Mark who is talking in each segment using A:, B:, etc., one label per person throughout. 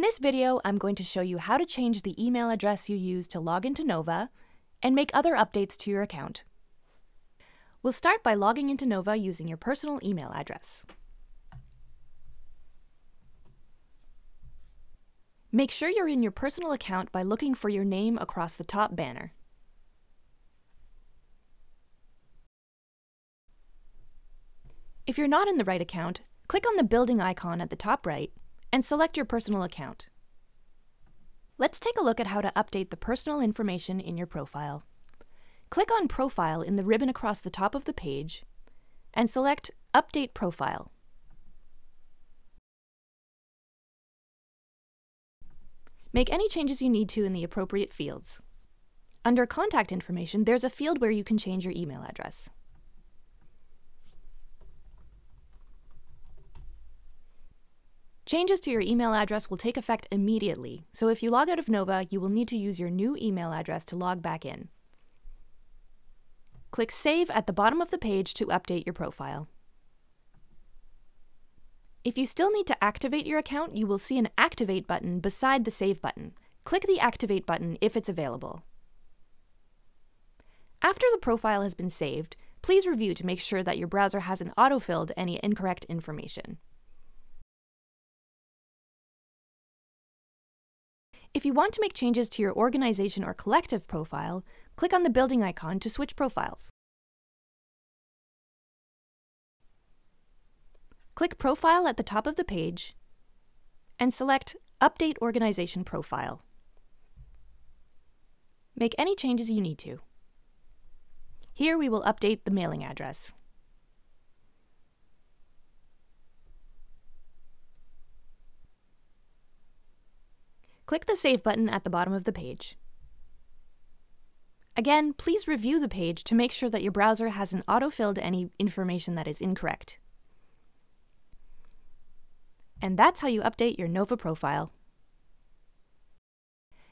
A: this video, I'm going to show you how to change the email address you use to log into Nova and make other updates to your account. We'll start by logging into Nova using your personal email address. Make sure you're in your personal account by looking for your name across the top banner. If you're not in the right account, click on the building icon at the top right and select your personal account. Let's take a look at how to update the personal information in your profile. Click on Profile in the ribbon across the top of the page and select Update Profile. Make any changes you need to in the appropriate fields. Under Contact Information, there's a field where you can change your email address. Changes to your email address will take effect immediately, so if you log out of Nova, you will need to use your new email address to log back in. Click Save at the bottom of the page to update your profile. If you still need to activate your account, you will see an Activate button beside the Save button. Click the Activate button if it's available. After the profile has been saved, please review to make sure that your browser hasn't autofilled any incorrect information. If you want to make changes to your organization or collective profile, click on the building icon to switch profiles. Click Profile at the top of the page and select Update Organization Profile. Make any changes you need to. Here we will update the mailing address. Click the Save button at the bottom of the page. Again, please review the page to make sure that your browser hasn't autofilled any information that is incorrect. And that's how you update your Nova profile.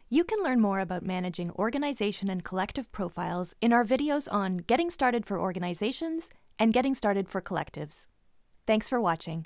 A: You can learn more about managing organization and collective profiles in our videos on Getting Started for Organizations and Getting Started for Collectives. Thanks for watching.